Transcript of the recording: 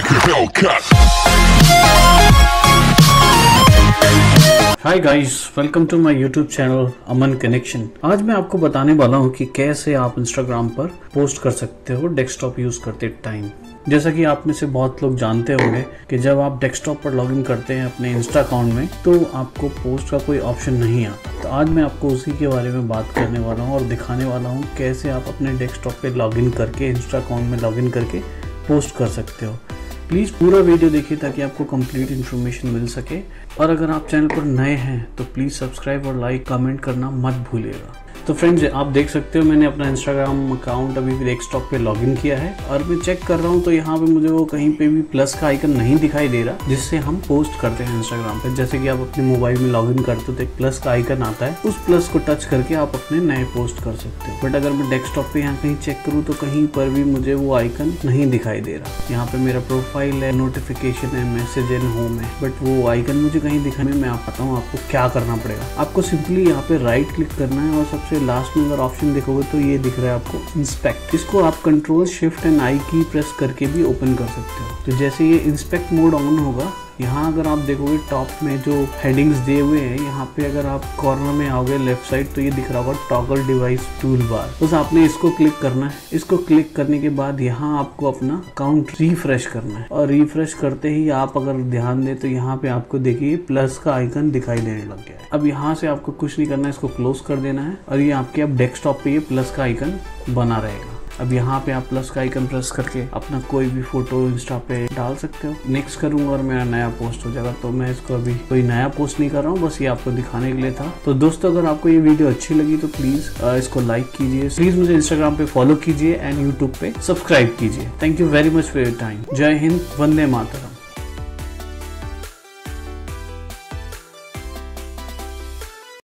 like a Hellcat. Hi guys welcome to my YouTube channel Aman connection आज मैं आपको बताने वाला हूँ कि कैसे आप इंस्टाग्राम पर पोस्ट कर सकते हो डेस्कटॉप यूज़ करते टाइम जैसा कि आप में से बहुत लोग जानते होंगे कि जब आप डेस्कटॉप पर लॉगिन करते हैं अपने इंस्टा अकाउंट में तो आपको पोस्ट का कोई ऑप्शन नहीं आता। तो आज मैं आपको उसी के बारे में बात करने वाला हूँ और दिखाने वाला हूँ कैसे आप अपने डेस्कटॉप पे लॉगिन करके इंस्टा अकाउंट में लॉगिन करके पोस्ट कर सकते हो। प्लीज़ पूरा वीडियो देखिए ताकि आपको कंप्लीट इन्फॉर्मेशन मिल सके। और अगर आप चैनल पर नए हैं तो प्लीज़ सब्सक्राइब और लाइक कमेंट करना मत भूलिएगा। तो फ्रेंड्स आप देख सकते हो मैंने अपना इंस्टाग्राम अकाउंट अभी डेस्कटॉप पे लॉगिन किया है और मैं चेक कर रहा हूँ तो यहाँ पे मुझे वो कहीं पे भी प्लस का आइकन नहीं दिखाई दे रहा, जिससे हम पोस्ट करते हैं इंस्टाग्राम पे। जैसे कि आप अपने मोबाइल में लॉगिन करते हो तो एक प्लस का आइकन आता है, उस प्लस को टच करके आप अपने नए पोस्ट कर सकते हो। बट अगर मैं डेस्कटॉप पे यहाँ कहीं चेक करूँ तो कहीं पर भी मुझे वो आइकन नहीं दिखाई दे रहा। यहाँ पे मेरा प्रोफ़ाइल है नोटिफिकेशन है मैसेज एंड होम है। बट वो आइकन मुझे कहीं दिखाने में मैं आप बताऊँ आपको क्या करना पड़ेगा। आपको सिंपली यहाँ पे राइट क्लिक करना है और सबसे लास्ट में अगर ऑप्शन देखोगे तो ये दिख रहा है आपको इंस्पेक्ट इसको आप कंट्रोल शिफ्ट एंड आई की प्रेस करके भी ओपन कर सकते हो। तो जैसे ये इंस्पेक्ट मोड ऑन होगा यहाँ अगर आप देखोगे टॉप में जो हेडिंग्स दिए हुए हैं, यहाँ पे अगर आप कॉर्नर में आओगे लेफ़्ट साइड तो ये दिख रहा होगा टॉगल डिवाइस टूल बार बस आपने इसको क्लिक करना है। इसको क्लिक करने के बाद यहाँ आपको अपना अकाउंट रिफ्रेश करना है। और रिफ्रेश करते ही आप अगर ध्यान दें तो यहाँ पे आपको देखिए प्लस का आइकन दिखाई देने लग गया है। अब यहाँ से आपको कुछ नहीं करना है, इसको क्लोज कर देना है। और ये आपके अब डेस्कटॉप पे ये प्लस का आइकन बना रहेगा। अब यहाँ पे आप प्लस का आइकन प्रेस करके अपना कोई भी फ़ोटो इंस्टा पे डाल सकते हो। नेक्स्ट करूँगा और मेरा नया पोस्ट हो जाएगा। तो मैं इसको अभी कोई नया पोस्ट नहीं कर रहा हूँ, बस ये आपको दिखाने के लिए था। तो दोस्तों, अगर आपको ये वीडियो अच्छी लगी तो प्लीज़ इसको लाइक कीजिए। प्लीज़ मुझे इंस्टाग्राम पे फॉलो कीजिए एंड यूट्यूब पे सब्सक्राइब कीजिए। Thank you very much for your time जय हिंद, वंदे माता